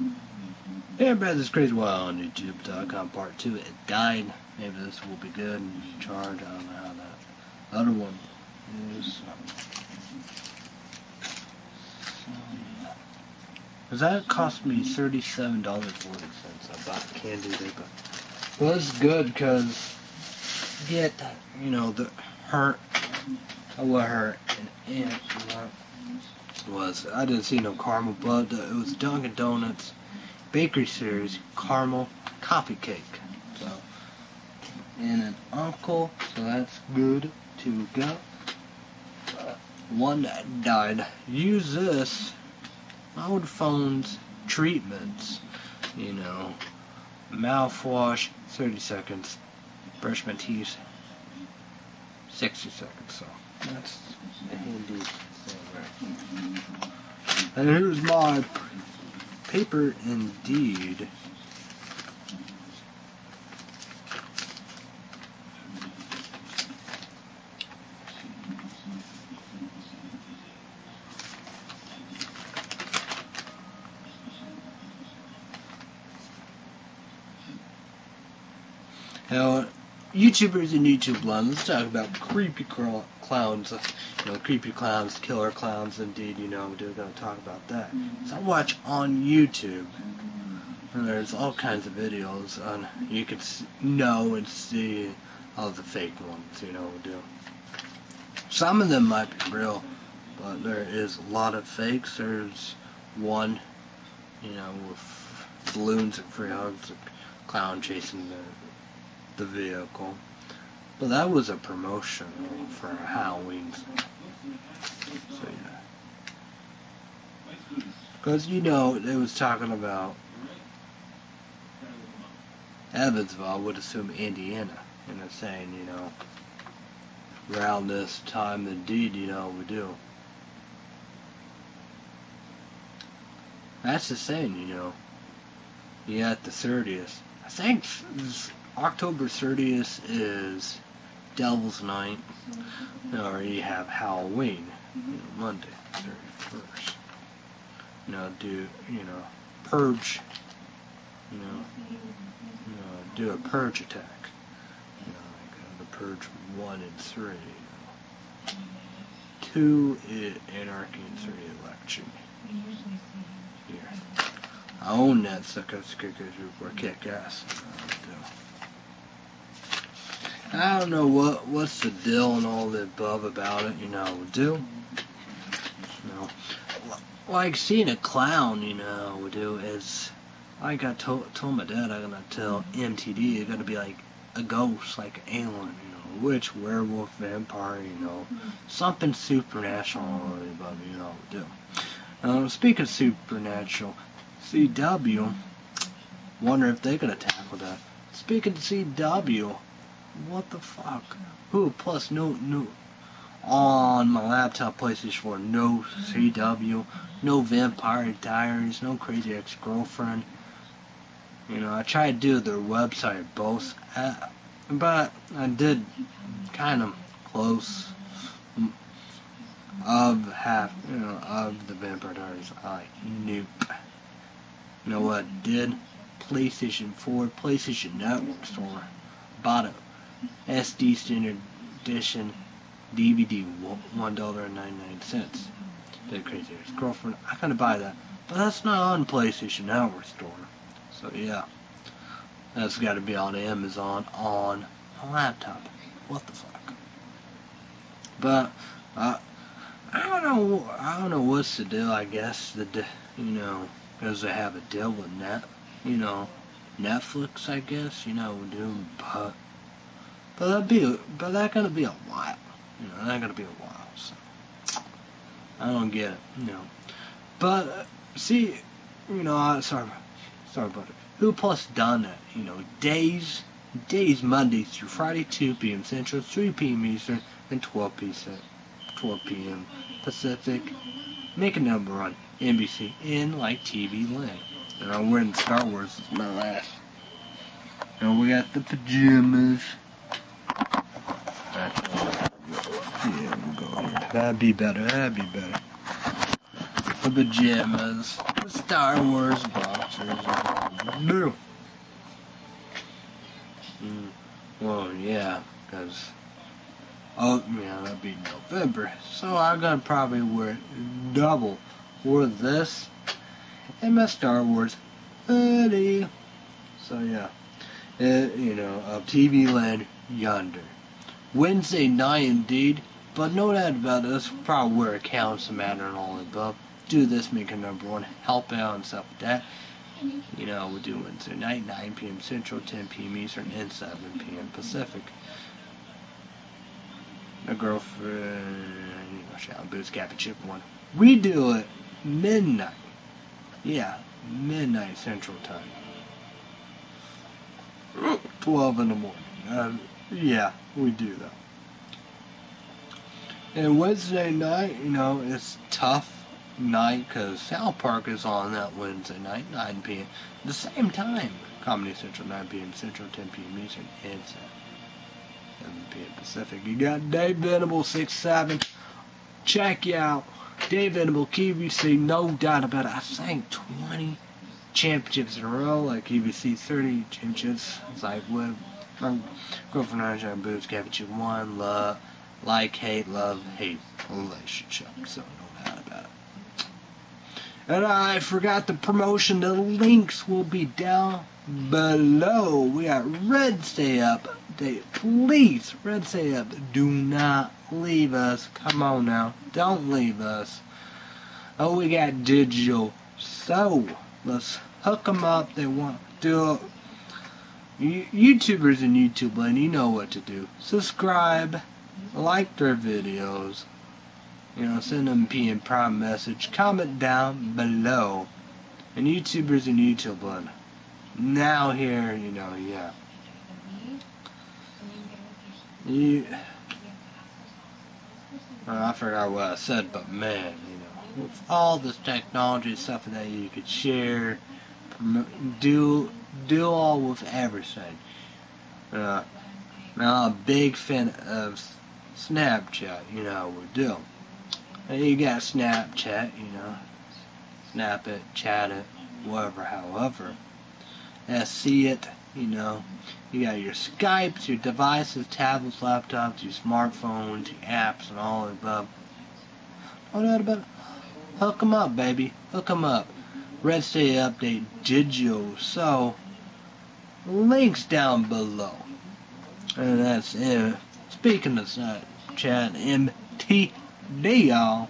Hey everybody, this is Crazy Wyatt on YouTube.com part 2. It died. Maybe this will be good and charge. I don't know how that other one is. Because that cost me $37.40. I bought candy there, but well, it's good because get, you know, the hurt, what hurt and ant was. I didn't see no caramel, but it was Dunkin' Donuts bakery series caramel coffee cake. So, and an uncle, so that's good to go. Uh, one that died. Use this old phones treatments, you know, mouthwash 30 seconds, brush my teeth 60 seconds. So that's handy. And here's my paper indeed. Now, YouTubers and YouTube blondes, let's talk about creepy clowns. You know, creepy clowns, killer clowns, indeed, you know, we're going to talk about that. So I watch on YouTube, and there's all kinds of videos on, you can know and see all the fake ones, you know, we do. Some of them might be real, but there is a lot of fakes. There's one, you know, with balloons and free hugs, a clown chasing the the vehicle. But that was a promotion for Halloween. So yeah. Because, you know, it was talking about Evansville, I would assume Indiana. And they're saying, you know, around this time, indeed, you know, we do. That's the saying, you know. Yeah, at the 30th. I think October 30th is Devil's Night, or you have Halloween, you know, Monday, 31st. You know, do, you know, purge, you know, you know do a purge attack. You know, like uh, the purge 1 and 3, you know. 2 is Anarchy and 3 Election. Here. I own that sucker because we're kick ass. I don't know what what's the deal and all the above about it, you know, do. You know, like seeing a clown, you know, do is like I told told my dad I'm gonna tell MTD it's gonna be like a ghost, like an alien, you know, witch, werewolf, vampire, you know, something supernatural above, you know, do. Um, speaking of supernatural, CW, wonder if they gonna tackle that. Speaking of CW, what the fuck? Who? Plus, no, no. On my laptop, PlayStation 4, no CW, no Vampire Diaries, no Crazy Ex-Girlfriend. You know, I tried to do their website both, uh, but I did kind of close of half, you know, of the Vampire Diaries. I nope. You know what? Did PlayStation 4, PlayStation Network store, bought it SD Standard Edition DVD, one dollar and ninety nine cents. Dead Crazy Ex Girlfriend. I kind of buy that, but that's not on PlayStation Network store. So yeah, that's got to be on Amazon on a laptop. What the fuck? But uh, I don't know. I don't know what's the deal. I guess the you know because they have a deal with net. You know, Netflix. I guess you know doing but but that'd be, but that's gonna be a while. You know, that's gonna be a while. So I don't get it. You know, but uh, see, you know, I sorry, sorry about it. Hulu Plus done that? You know, days, days Monday through Friday, 2 p.m. Central, 3 p.m. Eastern, and 12 p.m. 12 p.m. Pacific. Make a number on NBC in like TV land. And I'm wearing Star Wars. This is my last. And we got the pajamas. Yeah, we'll go here. That'd be better. That'd be better. The pajamas. The Star Wars sponsors. No. Mm, well, yeah, because oh, yeah, that'd be November. So I'm gonna probably wear double. Wear this and my Star Wars hoodie. So yeah, it, you know, of TV Land yonder. Wednesday night indeed, but no doubt about us. Probably where it counts the matter and all the above. Do this, make a number one, help out and stuff like that. You know, we'll do Wednesday night, 9 p.m. Central, 10 p.m. Eastern, and 7 p.m. Pacific. My girlfriend, you know, shout Boots Cappy Chip one. We do it midnight. Yeah, midnight Central Time. 12 in the morning. Uh, yeah, we do though. And Wednesday night, you know, it's tough night because South Park is on that Wednesday night, 9 p.m. The same time, Comedy Central, 9 p.m. Central, 10 p.m. Eastern, and 7 p.m. Pacific. You got Dave Venable, 6 7. Check you out. Dave Venable, QVC, no doubt about it. I sang 20 championships in a row, like QVC 30 championships. It's like, what? My girlfriend and boobs, Cabbage one, love, like, hate, love, hate relationship. So, no doubt about it. And I forgot the promotion. The links will be down below. We got Red State Update. They, please, Red State Update. Do not leave us. Come on now. Don't leave us. Oh, we got digital. So, let's hook them up. They want to do it. YouTubers and YouTube land, you know what to do. Subscribe, like their videos, you know, send them PM Prime message. Comment down below. And YouTubers and YouTube one. Now here, you know, yeah. You, oh, I forgot what I said, but man, you know, with all this technology and stuff that you could share, do do all with everything. Uh, now I'm a big fan of Snapchat, you know, we do. You got Snapchat, you know, snap it, chat it, whatever, however. And see it, you know. You got your Skypes, your devices, tablets, laptops, your smartphones, your apps, and all the above. Oh, that about hook them up, baby. Hook them up. Red State Update Digital. So, links down below. And that's it. Speaking of Snapchat, MTD, y'all.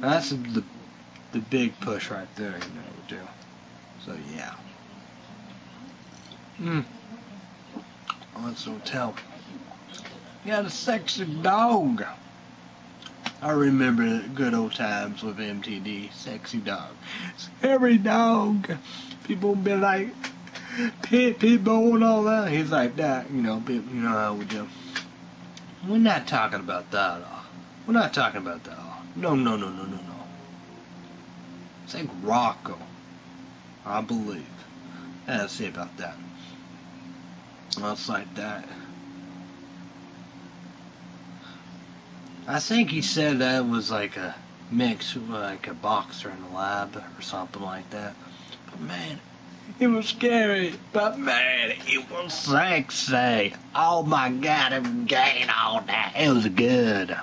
That's the the big push right there, you know, do. So yeah. Hmm. Let's hotel. Got a sexy dog. I remember good old times with MTD. Sexy dog. Every dog. People be like, pit, pitbull and all that. He's like that, you know, you know how we do. We're not talking about that. All. We're not talking about that. All. No, no, no, no, no, no. It's like Rocco. I believe. Let's see about that. Like that. I think he said that was like a mix, like a boxer in the lab or something like that. But man, it was scary. But man, it was sexy. Oh my god, I'm gain all that. It was good.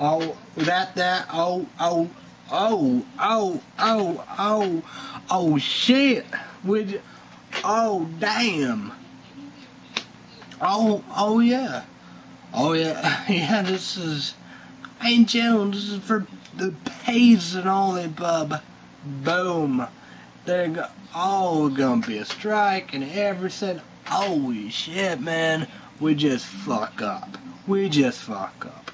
Oh, that, that, oh, oh, oh, oh, oh, oh, oh, shit. With, oh, damn. Oh, oh, yeah. Oh, yeah, yeah, this is, ain't Jones, this is for the pays and all that, bub. Boom. They're all gonna be a strike and everything. Holy shit, man. We just fuck up. We just fuck up.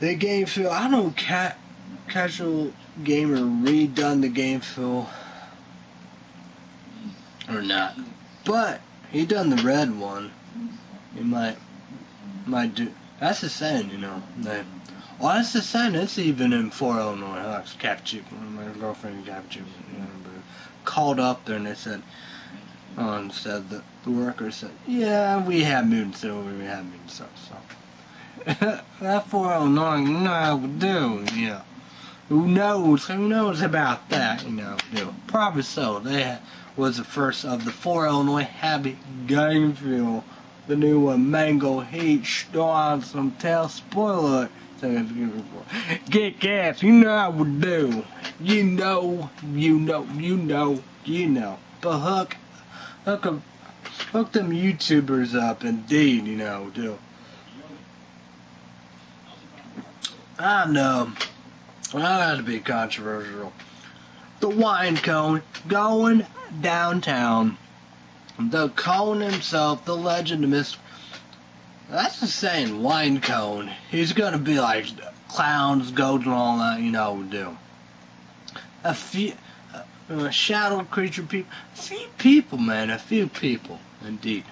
The game feel, I don't casual gamer redone the game feel or not, but he done the red one. He might might do. That's the same, you know. They, well, oh, that's the same. It's even in four Illinois oh, Hawks. Capture my girlfriend you know, called up there and they said, Oh, and said that the worker said, yeah, we have moon silver, we have moon silver, so. that 409, no, we do, yeah. Who knows? Who knows about that? You know, know probably so. They was the first of the four Illinois Happy Gainesville. The new one, Mango Heat, Storm, some tail spoiler. Get gas, you know I would do. You know, you know, you know, you know. But hook, hook them, hook them YouTubers up, indeed, you know, do. I know. I had to be controversial. The Wine Kone going downtown. The cone himself, the legend Mr. That's the saying, Wine Kone. He's gonna be like clowns, goats, and all that, you know, do. A few, uh, shadow creature people, a few people, man, a few people, indeed.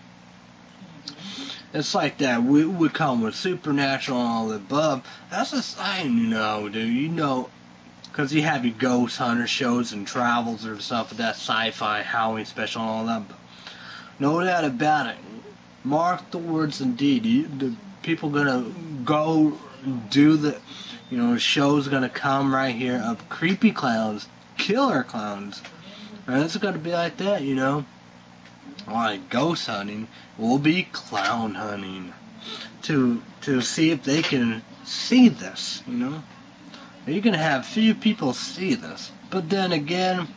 It's like that. We would come with supernatural and all the above. That's a sign, you know, dude. You know, because you have your ghost hunter shows and travels or stuff that sci-fi Halloween special and all that. But no doubt about it. Mark the words indeed. You, the people gonna go do the, you know, show's gonna come right here of creepy clowns, killer clowns. And it's gonna be like that, you know. Like ghost hunting will be clown hunting to to see if they can see this, you know. You're gonna have few people see this, but then again,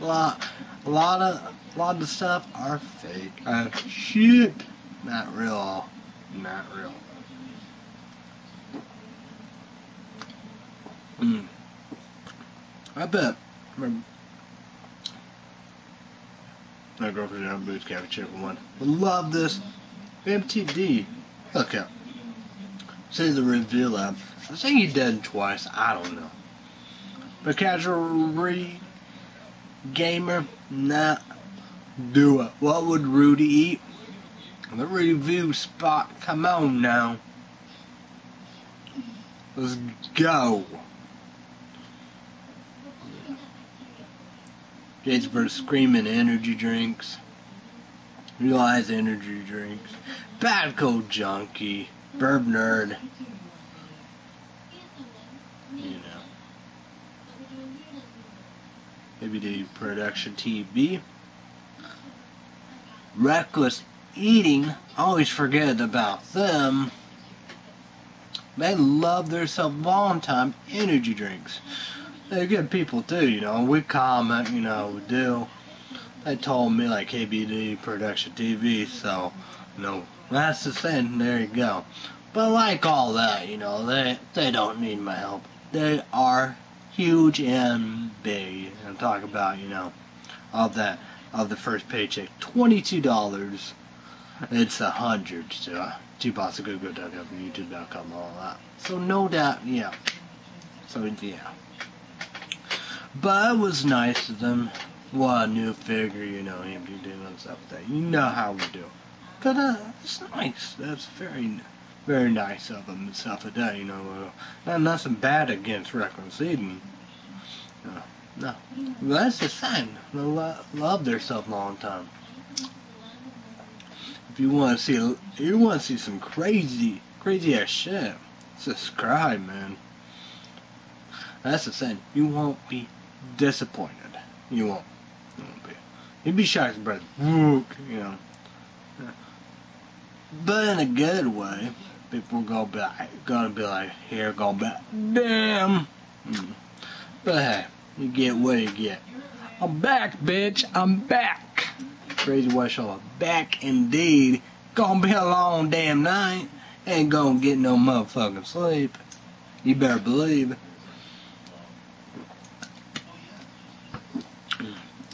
a lot, a lot of, a lot of the stuff are fake. Uh, shit, not real, not real. Hmm. I bet. Remember, my girlfriend and boots cafe chicken one. Love this. MTD. Look up. Say the reveal lab. I think he did twice. I don't know. But casual re gamer, not do it. What would Rudy eat? The review spot. Come on now. Let's go. Gatesburg screaming energy drinks. Realize energy drinks. Bad Cold Junkie. Burb Nerd. You know. Maybe the production TV. Reckless eating. Always forget about them. They love their self long time energy drinks. They're good people too, you know. We comment, you know, we do. They told me like KBD production TV, so you know that's the thing. There you go. But like all that, you know, they they don't need my help. They are huge and big. And talk about, you know, of that of the first paycheck, twenty two dollars. It's a hundred to uh, two bots of google.com, youtube.com, all that. So no doubt, yeah. So yeah. But it was nice of them. What a new figure, you know, him doing stuff that. You know how we do. But uh, it's nice. That's very, very nice of them and stuff like that, you know. Uh, and nothing bad against Reckless Eden. Uh, no. That's the sign. They lo- love their stuff a long time. If you want to see, you want to see some crazy, crazy ass shit, subscribe, man. That's the thing. You won't be disappointed. You won't. You won't be. You'd be shocked, brother. You know. But in a good way, people go back, gonna be like, here, go back. Damn. Mm. But hey, you get what you get. I'm back, bitch. I'm back. Crazy Wyatt Show, back indeed. Gonna be a long damn night. Ain't gonna get no motherfucking sleep. You better believe.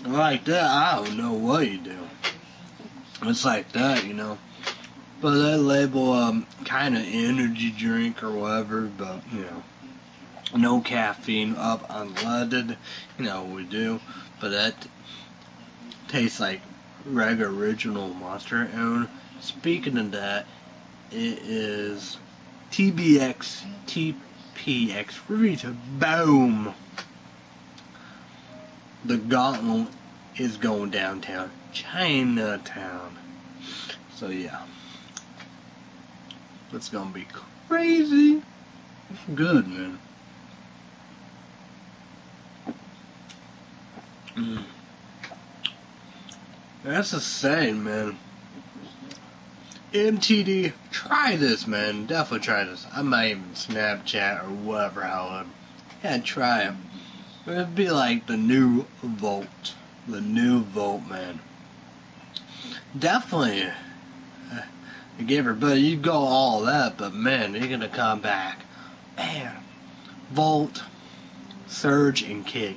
Like that, I don't know what you do. It's like that, you know. But they label um kind of energy drink or whatever, but you know, no caffeine, up unleaded. You know we do, but that tastes like regular original Monster. And speaking of that, it is TBX TPX Rita Boom. The Gauntlet is going downtown, Chinatown. So yeah, it's gonna be crazy. Good man. Mm. That's saying, man. MTD, try this, man. Definitely try this. I might even Snapchat or whatever. How yeah, try it. It'd be like the new Volt, the new Volt, man. Definitely. Uh, a giver, but you go all that, but man, you're gonna come back. Man, Volt, Surge, and Kick.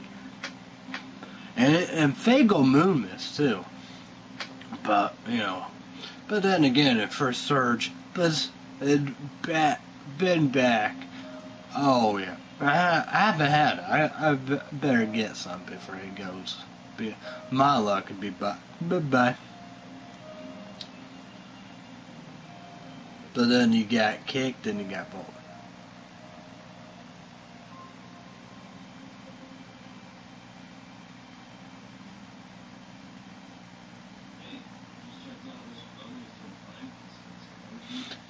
And, and Fago Moonmas, too. But, you know, but then again, at first Surge, but it back, been back. Oh, yeah. I, I haven't had it. I, I better get some before it goes. Be, my luck would be bye. Bye-bye. But then you got kicked and you got pulled.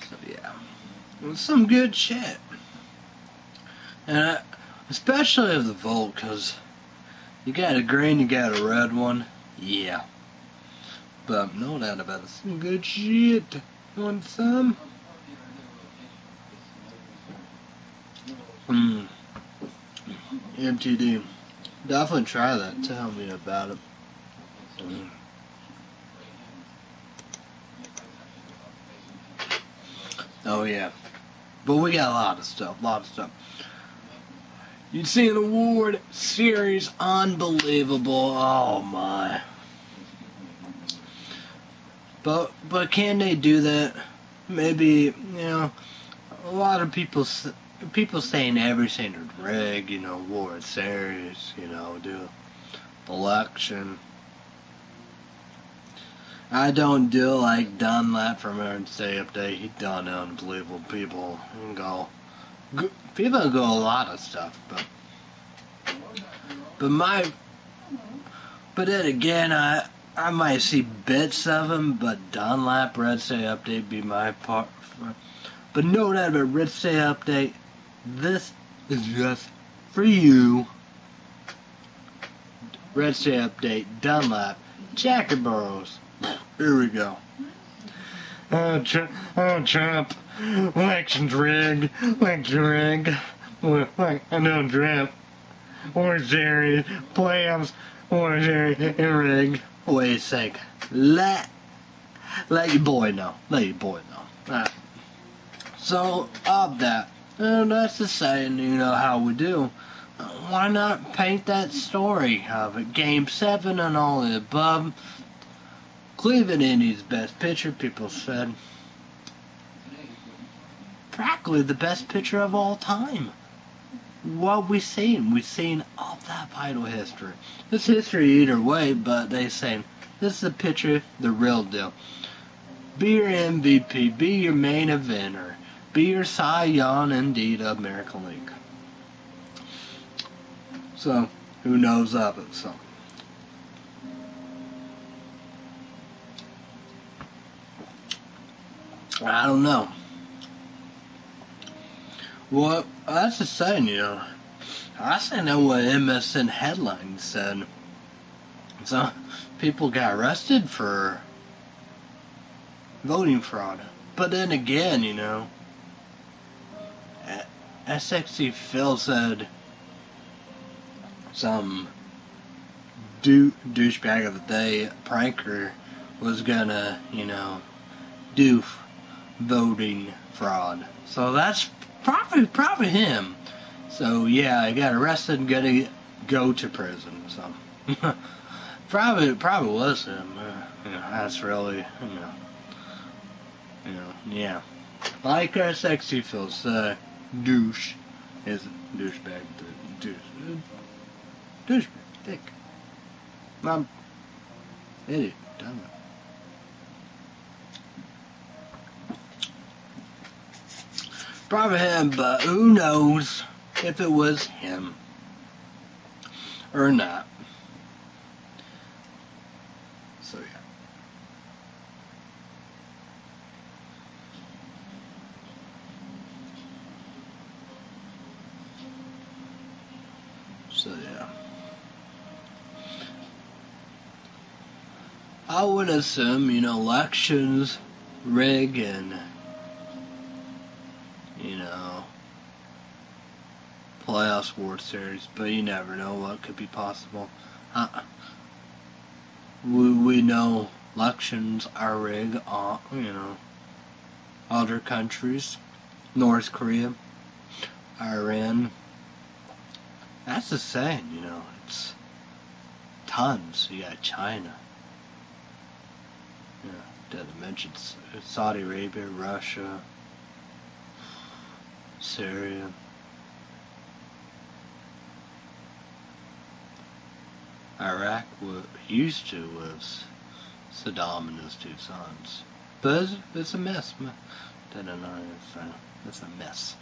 So yeah, some good shit, and I, especially of the Volt, cause you got a green, you got a red one, yeah. But no doubt about it, some good shit. Want some? Hmm. MTD. Definitely try that. Tell me about it. Mm. Oh yeah. But we got a lot of stuff, a lot of stuff. You'd see an award series, unbelievable. Oh my. But but can they do that? Maybe you know. A lot of people people saying everything is rigged. You know, World Series. You know, do election. I don't do like Dunlap from State Update. He done unbelievable people and go. People go a lot of stuff, but but my but then again, I I might see bits of him, but Dunlap Red State Update be my part. But no doubt about Red State Update, this is just for you. Red State Update, Dunlap, Jacker Burrows. Here we go. Oh, Trump, oh, Trump. Election's rigged. Election rigged. I know Trump. Or Jerry. Plans. Or Jerry. Rigged. Wait a sec. Let, let your boy know. Let your boy know. Alright. So, of that, and that's the saying, you know, how we do. Why not paint that story of it? Game 7 and all the above. Cleveland Indians best pitcher, people said. Practically the best pitcher of all time. What we seen? We seen all that vital history. It's history either way, but they saying this is the pitcher, the real deal. Be your MVP, be your main eventer, be your Cy Young indeed of American League. So, who knows of it? So. I don't know. Well, that's the saying, you know. I seen that what MSN headline said. So, people got arrested for voting fraud. But then again, you know, SXC Phil said some dou- douchebag of the day pranker was gonna, you know, do voting fraud. So that's probably probably him. So yeah, I got arrested and gonna go to prison. So probably probably was him. Uh, you know, that's really you know, you know yeah. Like our sexy feels uh, douche is douchebag douche douchebag dick. I'm idiot. It. Probably him, but who knows if it was him or not. So yeah. So yeah. I would assume, you know, elections rig and, you know, playoff World Series, but you never know what could be possible. Uh, we, we know elections are rigged, uh, you know, other countries, North Korea, Iran. That's the same, you know, it's tons. You got China. Yeah, didn't mention Saudi Arabia, Russia, Syria. Iraq used to was Saddam and his two sons. But it's, it's a mess. Uh, it's a mess.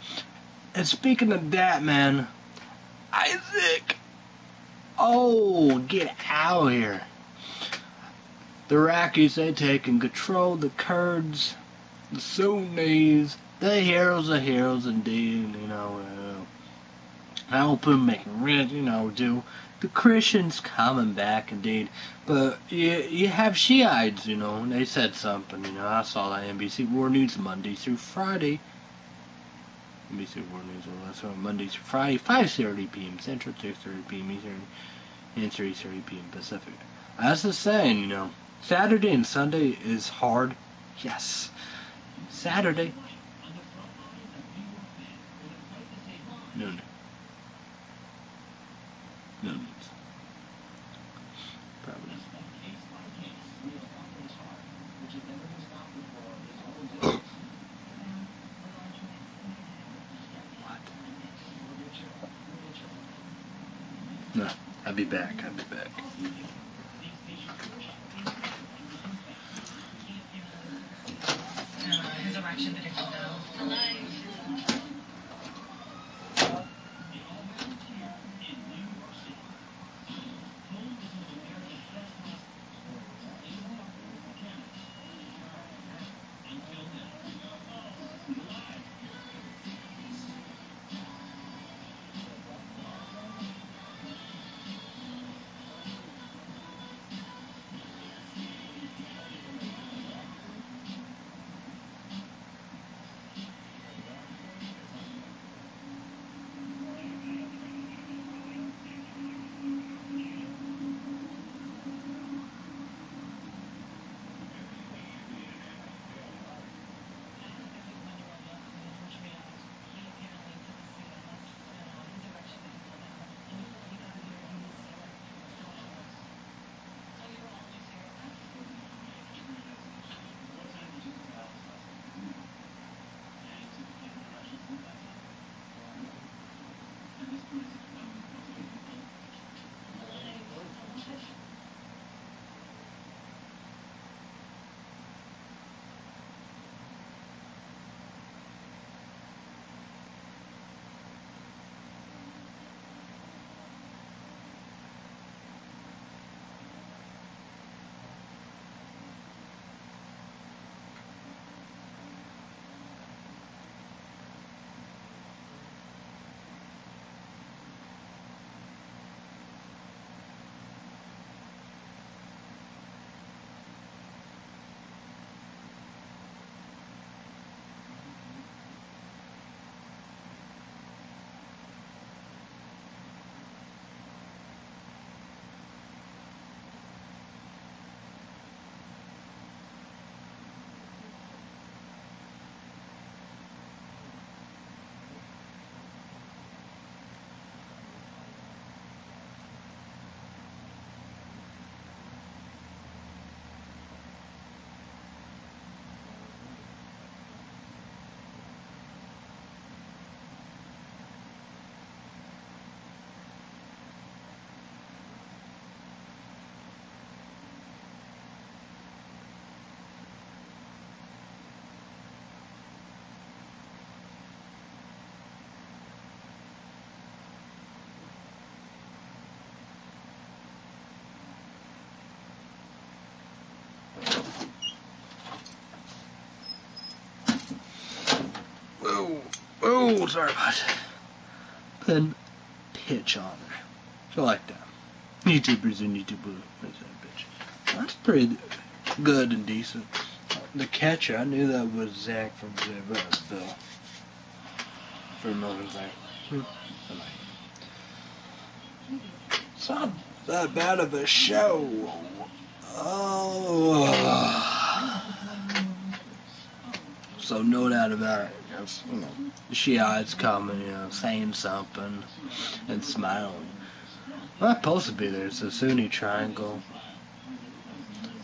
And speaking of that, man, Isaac. Oh, get out of here. The Iraqis, they taking control. The Kurds, the Sunnis, the heroes of heroes indeed. You know, uh, help them make rich. You know, do the Christians coming back indeed. But you you have Shiites. You know, and they said something. You know, I saw that NBC War News Monday through Friday. NBC War News, well, that's on Monday through Friday, 5.30 p.m. Central, 6.30 p.m. Eastern, and 3.30 p.m. Pacific. As the saying, you know, Saturday and Sunday is hard. Yes. Saturday. Noon. Noon. Probably. what? No, I'll be back. I'll be back. Uh, his election Whoa, sorry about that. Then pitch on her. So like that. YouTubers and YouTubers. That's bitch. That's pretty good and decent. The catcher, I knew that was Zach from Zebra, For another thing. Hmm. It's not that bad of a show. Oh. So no doubt about it. Yes, you know, she coming, you know, saying something and smiling. Well, that's supposed to be there. It's a Sunni triangle.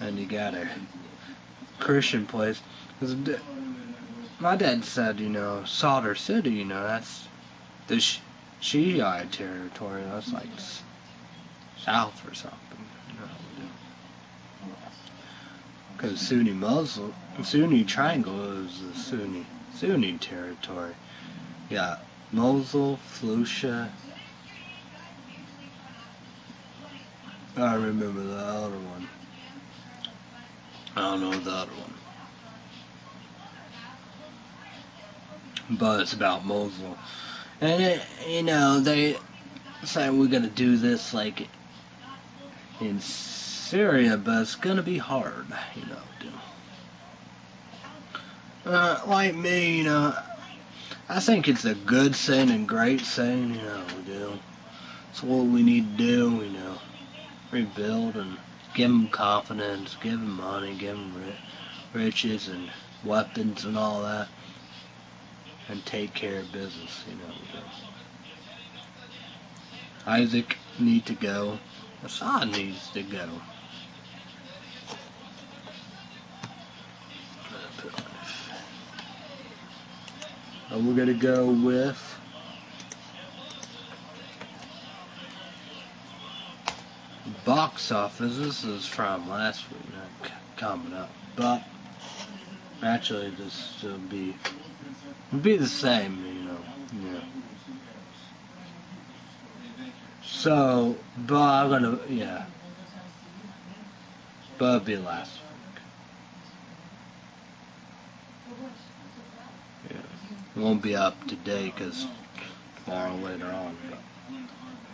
And you got a Christian place. My dad said, you know, Sadr City, you know, that's the Shiite territory. That's like south or something. Because Sunni Muslim, Sunni Triangle is the Sunni Sunni territory. Yeah, Mosul, Fallujah. I remember the other one. I don't know the other one. But it's about Mosul. And, it, you know, they say we're going to do this like in Syria, but it's going to be hard, you know. Uh, like me, you know, I think it's a good thing and great thing, you know, we do. It's what we need to do, you know, rebuild and give them confidence, give them money, give them riches and weapons and all that, and take care of business, you know. We do. Isaac need to go. Assad needs to go. Uh, we're going to go with box office. This is from last week, not coming up. But actually, this will be be the same, you know. Yeah. So, but I'm gonna, yeah. But it'll be last won't be up today because tomorrow later on. But.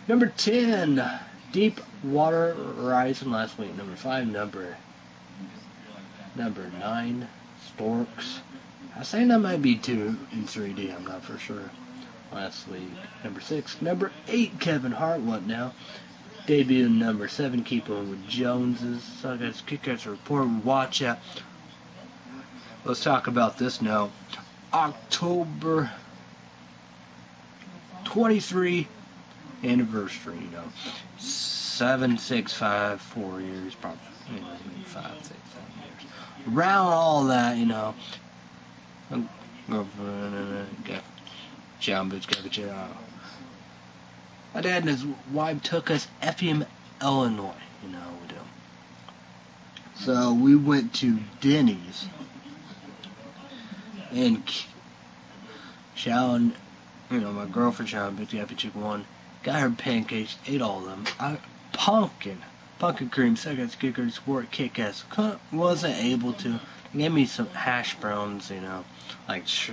Number 10, Deep Water Horizon last week. Number 5, number number 9, Storks. I say that might be 2 in 3D, I'm not for sure. Last week. Number 6, number 8, Kevin Hart. What now? Debut number 7, Keep On with Joneses. So I got kick report. Watch out. Let's talk about this now. October 23 anniversary, you know. Seven, six, five, four years, probably, you know, five, six, seven years. Around all that, you know. My dad and his wife took us Effingham, Illinois, you know, we do. So we went to Denny's and Sharon, you know, my girlfriend Sharon, Big Happy Chick one, got her pancakes, ate all of them. I, pumpkin, pumpkin cream, second kicker, sport, kick ass. Wasn't able to. Give me some hash browns, you know, like sh-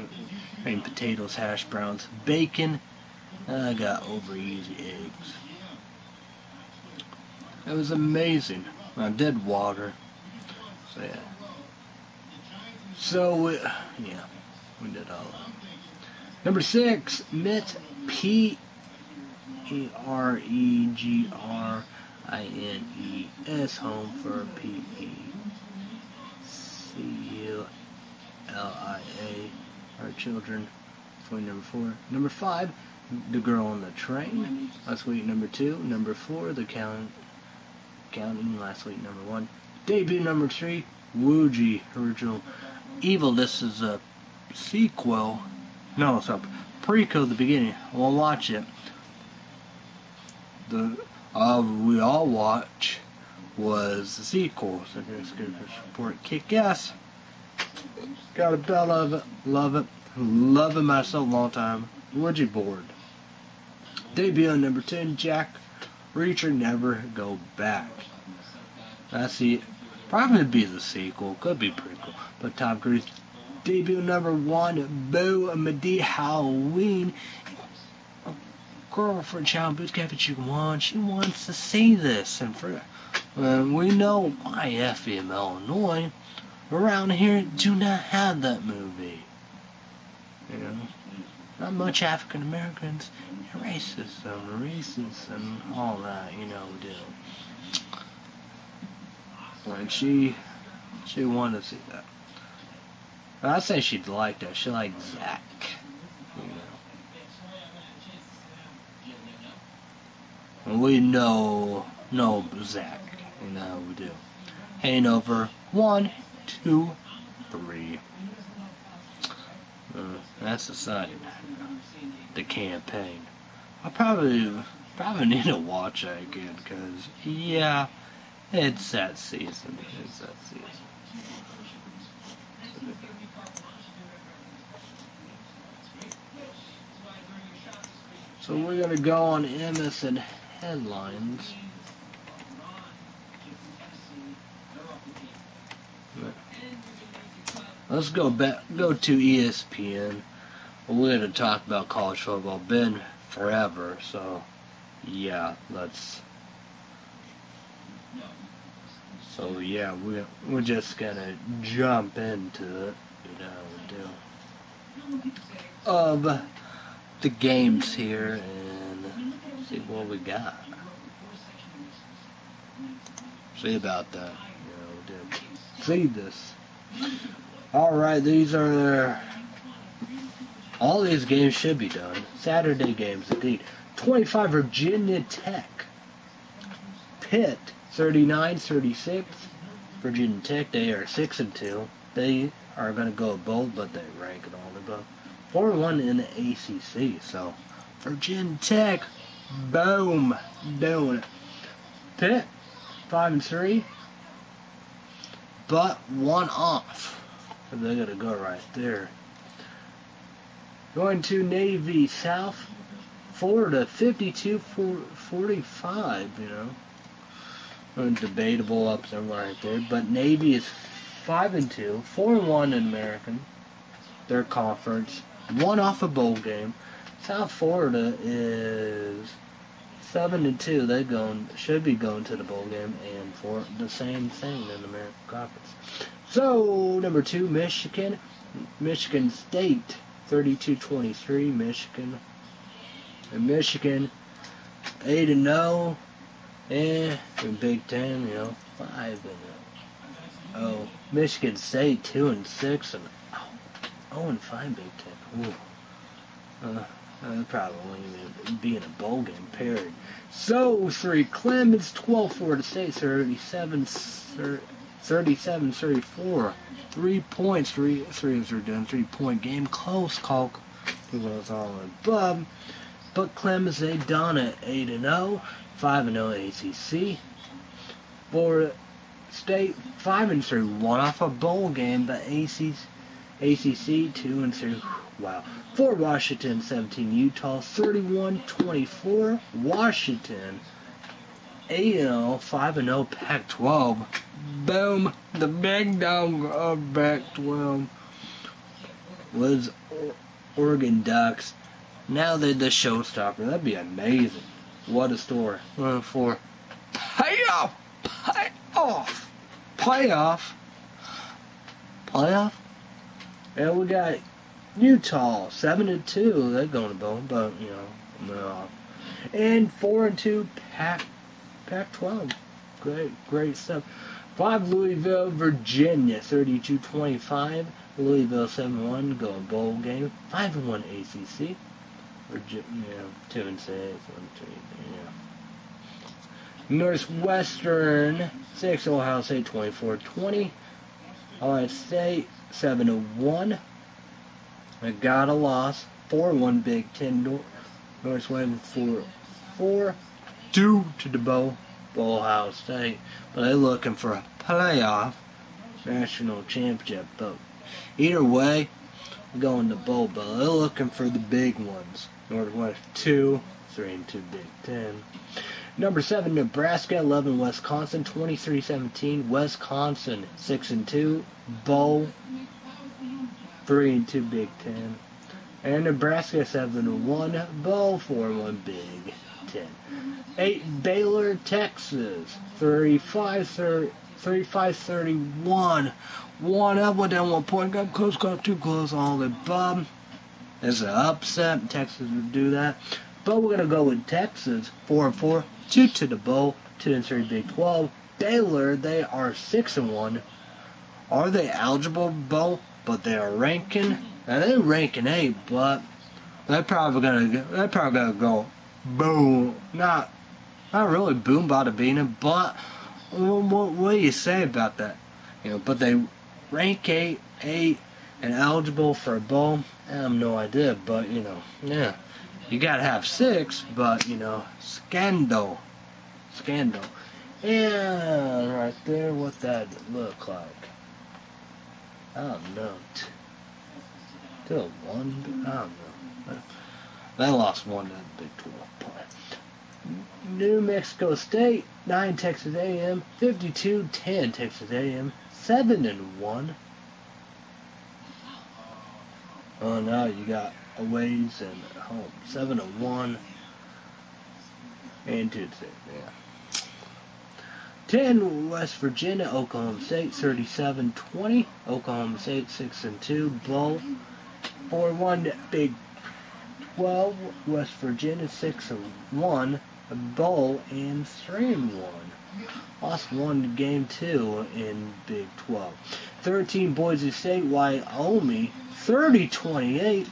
I mean, potatoes, hash browns, bacon. I got over easy eggs. It was amazing. I did water. So yeah. So uh, yeah. We did all that. Number six, Mitt P E R E G R I N E S home for P E C U L I A. Our children. Point number four. Number five, The Girl on the Train. Last week, number two. Number four, The Count. Counting. Last week, number one. Debut number three, Ouija original Evil. This is a sequel. No, it's a prequel. The beginning. We'll watch it. The uh, we all watch was the sequel. So here's good support. Kick ass. Got a bell of it. Love it. Love it myself. Long time. Would board? Debut on number ten. Jack Reacher. Never go back. That's the probably be the sequel. Could be pretty cool. But Tom Cruise debut number one, Bo Madea Halloween. Girl from Child Boot Camp that you want, she wants to see this. And for and we know why YFM Illinois around here do not have that movie. You know, not much African Americans, racism, racism, all that, you know, do. Like she, she wanted to see that. I say she'd like that. She liked Zach. You know. We know, know Zach. You know we do. Hanover, one, two, three. Uh, that's the side. The campaign. I probably probably need to watch that again because yeah, it's that season. It's that season. So we're gonna go on MSN headlines. Let's go back, go to ESPN. We're gonna talk about college football. Been forever, so yeah, let's. So yeah, we we're just gonna jump into it, you know, do of the games here and see what we got. See about that, you know, do see this. All right, these are all these games should be done. Saturday games, indeed. 25 Virginia Tech. Pitt 39 36. Virginia Tech, they are 6 and 2. They are going to go bold, but they rank it all above. 4 1 in the ACC. So, Virginia Tech, boom, doing it. Pitt 5 and 3. But one off. They're going to go right there. Going to Navy South Florida, 52 45, you know. Debatable up there right there. But Navy is 5 and 2, 4 and 1 in American. Their conference. One off a bowl game. South Florida is 7 and 2. They going should be going to the bowl game and for the same thing in the American Conference. So, number 2, Michigan. Michigan State 32-23, Michigan. And Michigan, 8 and 0. Eh, in Big Ten, you know, 5 and 0. Oh, Michigan State, 2 and 6, and oh, 0 and 5 Big Ten. Ooh. Uh, uh, probably won't even be in a bowl game, period. So, 3 Clemson, 12 Florida State, 37 37 34 three points, three threes are done, three point game, close call. It was all above. But Clemson they done it 8 and 0, 5 and 0 ACC. For State 5 and 3, one off a bowl game, but ACC, ACC 2 and 3. Wow. For Washington 17, Utah 31 24. Washington 8 0, 5 0 Pac 12. Boom! The big dog of Pac 12 was Oregon Ducks. Now they're the showstopper. That'd be amazing. What a story. One for payoff! Payoff! Playoff! Playoff? And we got Utah, 7 and 2. They're going to bowl, but, you know, no. And 4 and 2 Pac Pac-12. Great, great stuff. Five Louisville, Virginia, 32-25. Louisville 7-1, go bowl game. 5 and 1 ACC. Virginia, two and six, one, two, yeah. Northwestern, six. Ohio State, 24-20. Ohio State, 7 1. I got a loss. 4-1 Big Ten. Northwestern 4 4 due to bowl Ohio State, but they're looking for a playoff national championship. But either way, going to bowl, but they're looking for the big ones. Northwest two, three and two Big Ten. Number seven, Nebraska. Eleven, Wisconsin. 23-17. Wisconsin six and two. Bowl three and two Big Ten. And Nebraska 7 and 1. Bowl 4 and 1 Big 10. 8 Baylor, Texas 35 35 31. One up, one down, one point. Got close, got too close. All the above. It's an upset. Texas would do that. But we're gonna go with Texas, four and four, two to the bowl, two and three Big Twelve. Baylor, they are six and one. Are they eligible bowl? But they are ranking, and they're ranking eight, but they're probably gonna they're probably gonna go boom. Not not really boom bada bina, but what, what do you say about that? You know, but they rank eight, eight, and eligible for a bowl. I have no idea, but you know, yeah. You gotta have six, but you know, scandal. Scandal. And right there, what that look like. Oh, I don't know. Still one, I don't know. They lost one to the Big 12 play. New Mexico State, 9 Texas A&M, 52-10 Texas A&M, 7 and 1. Oh, no, you got aways and home. Seven to one. And two to six, yeah. Ten West Virginia, Oklahoma State, 37-20. Oklahoma State six and two. Bowl. Four one Big Twelve. West Virginia six and one. Bowl and three and one. Lost one game two in Big 12. 13 Boise State, Wyoming, 30-28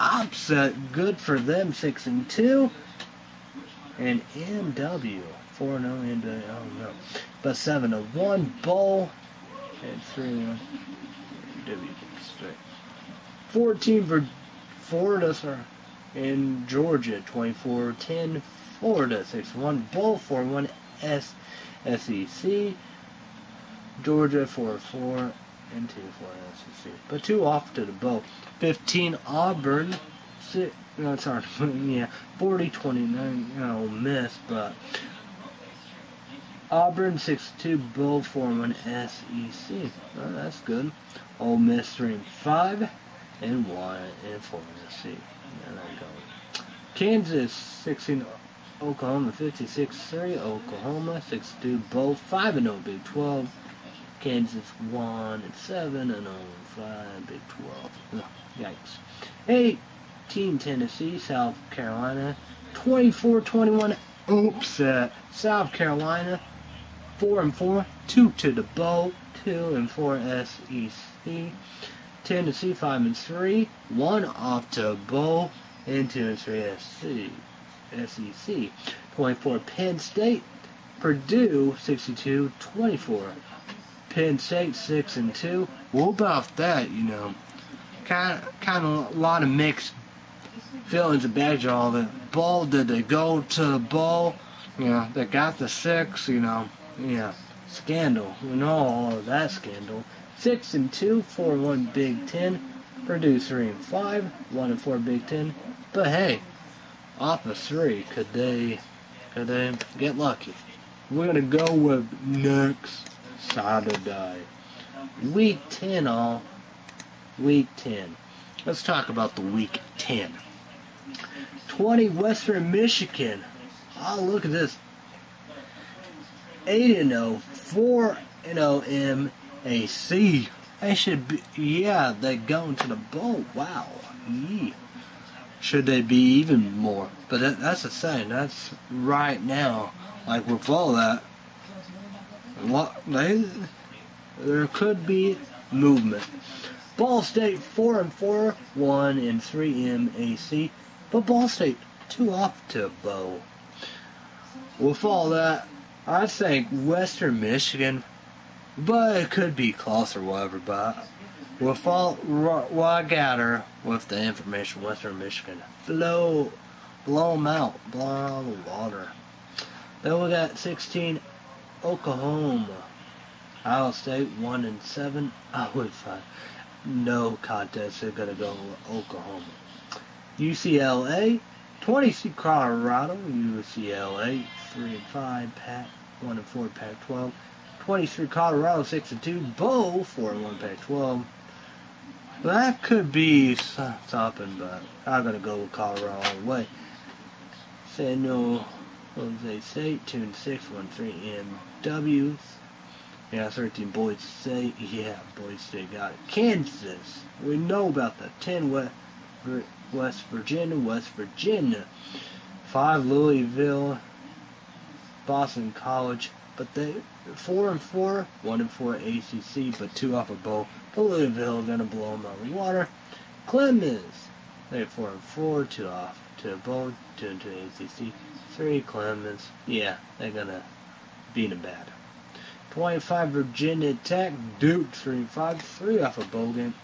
upset. Good for them, six and two. And MW four and oh, zero into I don't know, but seven to one bowl and three one. W straight. Fourteen for Florida sir, in Georgia 24-10. Florida six one bowl four one S SEC. Georgia four four and 2-4 SEC. But two off to the bowl. 15 Auburn. Six, no, hard. yeah, 40 29. No, miss, but Auburn 6-2 Bull 4-1 SEC. That's good. Ole Miss 3 and 5 and 1 and 4 SEC. There I go. Kansas 16 Oklahoma 56-3 Oklahoma 62, both 5 and 0 Big 12. Kansas 1 and 7 and 0 5 Big 12. Yikes. 18 Tennessee, South Carolina. 24-21 upset. Uh, South Carolina. 4 and 4. 2 to the bowl. 2 and 4 SEC. Tennessee 5 and 3. 1 off to bowl. And 2 and 3 SC. SEC. 24 Penn State. Purdue 62-24. Penn State 6 and 2. What about that, you know? kind kind of a lot of mixed feelings about all the ball. Did they go to the ball? You know, they got the six. You know, yeah, scandal. We know all of that scandal. Six and two, four and one Big Ten. Purdue three and five, one and four Big Ten. But hey, off of three, could they, could they get lucky? We're gonna go with next Saturday, week ten. All Week 10. Let's talk about the Week 10. 20 Western Michigan. Oh, look at this. 8 and 0, 4 and oh 0 MAC. They should be, yeah, they're going to the bowl. Wow. Yeah. Should they be even more? But that, that's the saying. That's right now. Like with all that, what they, there could be movement. Ball State 4 and 4, 1 and 3 MAC, but Ball State 2 off to bow. With all that, I think Western Michigan, but it could be close or whatever, but with all what I gather with the information, Western Michigan, blow, blow them out, blow out the water. Then we got 16 Oklahoma. Iowa State 1 and 7. I would find no contest. They're going to go Oklahoma. UCLA, 20 Colorado. UCLA, 3 and 5. Pac 1 and 4. Pac 12. 23 Colorado, 6 and 2. Bow, 4 and 1. Pac 12. That could be so- something, but I'm gonna go with Colorado all the way. San no Jose State, tune 613 MWs. Yeah, 13 Boise State. Yeah, Boise State got it. Kansas. We know about the 10 West, West Virginia, West Virginia. 5 Louisville, Boston College. But they 4 and 4, 1 and 4 ACC, but 2 off a bowl. But Louisville gonna blow them out of the water. Clemson. They 4 and 4, 2 off to a bowl, 2 and 2 ACC. 3 Clemson. Yeah, they're gonna beat bad. 25 Virginia Tech, Duke 3 and 5, 3 off a bowl game.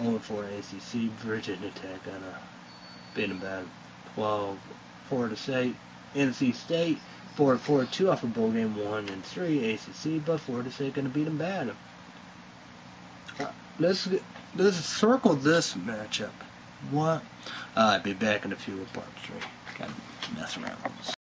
0 and 4 ACC, Virginia Tech gonna beat bad. 12 Florida State, NC State, 4 and 4, 2 off a bowl game, 1 and 3 ACC, but Florida State gonna beat them bad. Uh, let's let's circle this matchup. What? Uh, I'll be back in a few with part three. Gotta mess around with this.